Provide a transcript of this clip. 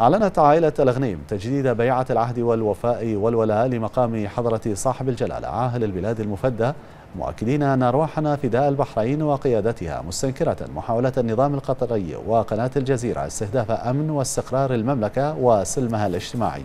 أعلنت عائلة الأغنيم تجديد بيعة العهد والوفاء والولاء لمقام حضرة صاحب الجلالة عاهل البلاد المفدى مؤكدين أن أرواحنا فداء البحرين وقيادتها مستنكرة محاولة النظام القطري وقناة الجزيرة استهداف أمن واستقرار المملكة وسلمها الاجتماعي.